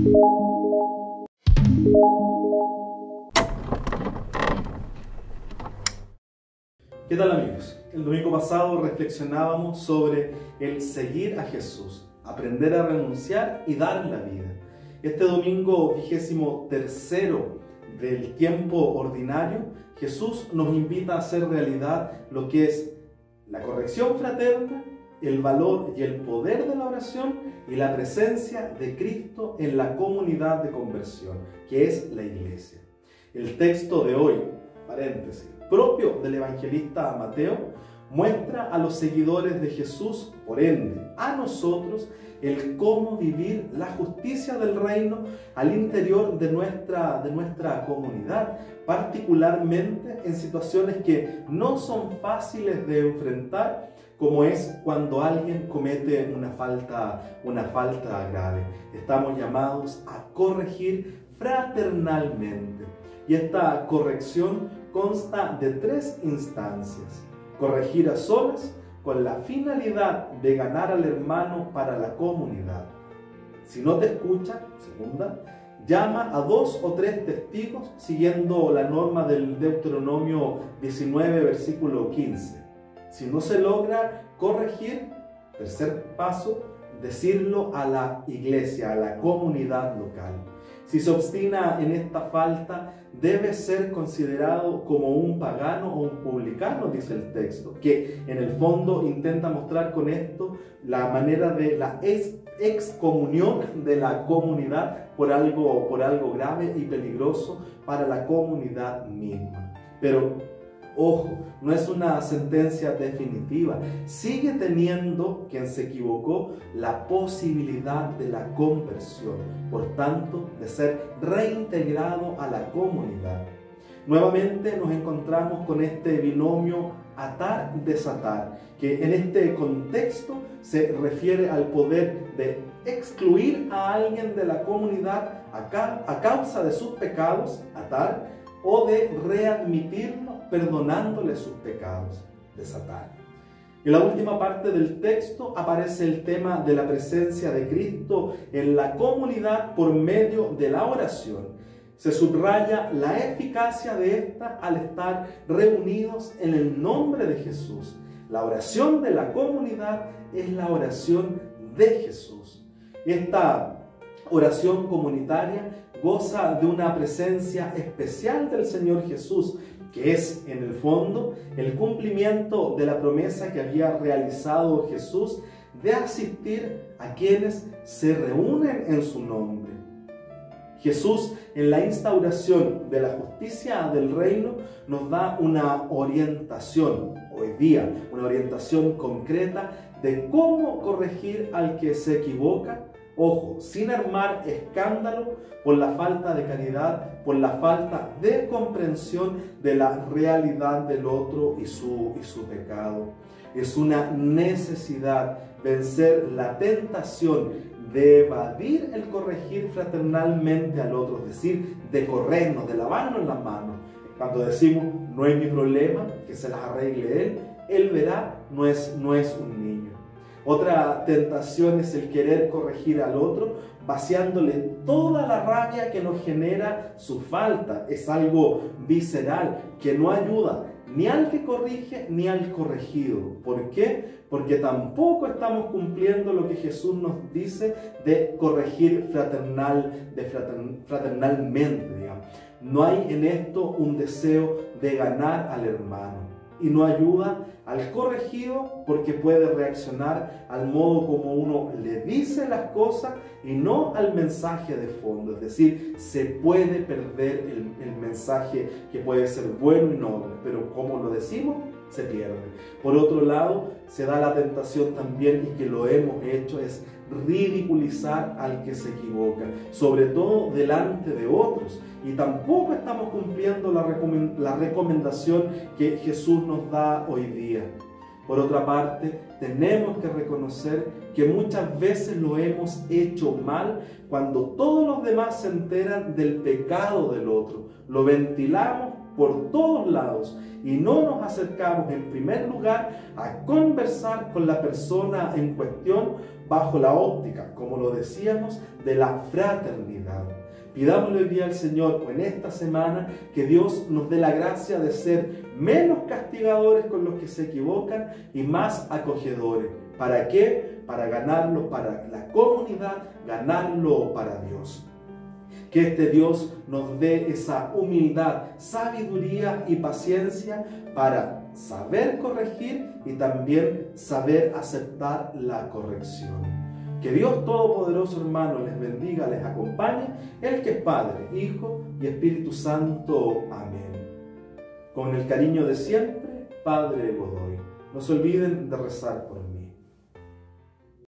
¿Qué tal amigos? El domingo pasado reflexionábamos sobre el seguir a Jesús, aprender a renunciar y dar la vida. Este domingo vigésimo tercero del tiempo ordinario, Jesús nos invita a hacer realidad lo que es la corrección fraterna, el valor y el poder de la oración y la presencia de Cristo en la comunidad de conversión, que es la iglesia. El texto de hoy, paréntesis, propio del evangelista Mateo, muestra a los seguidores de Jesús, por ende, a nosotros, el cómo vivir la justicia del reino al interior de nuestra, de nuestra comunidad, particularmente en situaciones que no son fáciles de enfrentar, como es cuando alguien comete una falta, una falta grave. Estamos llamados a corregir fraternalmente. Y esta corrección consta de tres instancias. Corregir a solas con la finalidad de ganar al hermano para la comunidad. Si no te escucha, segunda, llama a dos o tres testigos siguiendo la norma del Deuteronomio 19, versículo 15. Si no se logra corregir, tercer paso, decirlo a la iglesia, a la comunidad local. Si se obstina en esta falta, debe ser considerado como un pagano o un publicano, dice el texto, que en el fondo intenta mostrar con esto la manera de la excomunión de la comunidad por algo, por algo grave y peligroso para la comunidad misma. Pero Ojo, no es una sentencia definitiva. Sigue teniendo quien se equivocó la posibilidad de la conversión, por tanto, de ser reintegrado a la comunidad. Nuevamente nos encontramos con este binomio atar-desatar, que en este contexto se refiere al poder de excluir a alguien de la comunidad a, causa de sus pecados, atar, o de readmitirlo perdonándole sus pecados, desatar. En la última parte del texto aparece el tema de la presencia de Cristo en la comunidad por medio de la oración. Se subraya la eficacia de esta al estar reunidos en el nombre de Jesús. La oración de la comunidad es la oración de Jesús. Esta oración comunitaria goza de una presencia especial del Señor Jesús que es en el fondo el cumplimiento de la promesa que había realizado Jesús de asistir a quienes se reúnen en su nombre. Jesús en la instauración de la justicia del reino nos da una orientación hoy día, una orientación concreta de cómo corregir al que se equivoca Ojo, sin armar escándalo por la falta de caridad, por la falta de comprensión de la realidad del otro y su, y su pecado. Es una necesidad vencer la tentación de evadir el corregir fraternalmente al otro, es decir, de corrernos, de lavarnos las manos. Cuando decimos, no es mi problema, que se las arregle él, él verá, no es, no es un niño. Otra tentación es el querer corregir al otro, vaciándole toda la rabia que nos genera su falta. Es algo visceral que no ayuda ni al que corrige ni al corregido. ¿Por qué? Porque tampoco estamos cumpliendo lo que Jesús nos dice de corregir fraternal, de fraternalmente. No hay en esto un deseo de ganar al hermano y no ayuda al corregido porque puede reaccionar al modo como uno le dice las cosas y no al mensaje de fondo. Es decir, se puede perder el, el mensaje que puede ser bueno y noble, pero como lo decimos, se pierde. Por otro lado, se da la tentación también, y que lo hemos hecho, es ridiculizar al que se equivoca, sobre todo delante de otros. Y tampoco estamos cumpliendo la, la recomendación que Jesús nos da hoy día. Por otra parte, tenemos que reconocer que muchas veces lo hemos hecho mal cuando todos los demás se enteran del pecado del otro. Lo ventilamos por todos lados y no nos acercamos en primer lugar a conversar con la persona en cuestión bajo la óptica, como lo decíamos, de la fraternidad. Pidámosle hoy día al Señor en esta semana que Dios nos dé la gracia de ser menos castigadores con los que se equivocan y más acogedores. ¿Para qué? Para ganarlo para la comunidad, ganarlo para Dios. Que este Dios nos dé esa humildad, sabiduría y paciencia para saber corregir y también saber aceptar la corrección. Que Dios Todopoderoso, hermano, les bendiga, les acompañe, el que es Padre, Hijo y Espíritu Santo. Amén. Con el cariño de siempre, Padre Godoy. No se olviden de rezar por mí.